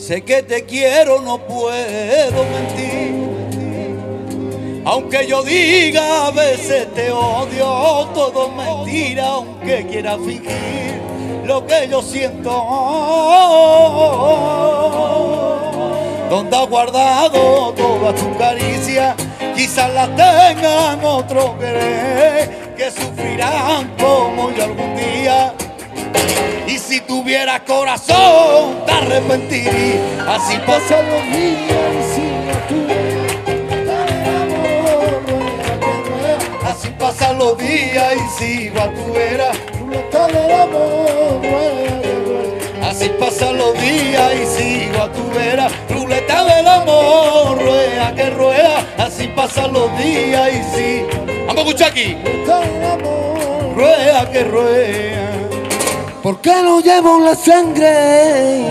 Sé que te quiero, no puedo mentir. Aunque yo diga a veces te odio, todo mentira, aunque quiera fingir lo que yo siento. Donde ha guardado toda tu caricia, quizás la tengan otro querer, que sufrirán como yo algún día. Y si tuviera corazón, Así pasan los días y sigo tú. Así pasan los días y sigo a tu vera. Así pasan los días y sigo a tu vera. Ruleta del amor, rueda que rueda. Así pasan los días y sigo. Vamos a escuchar aquí. Rueda que rueda. ¿Por qué no llevo la sangre?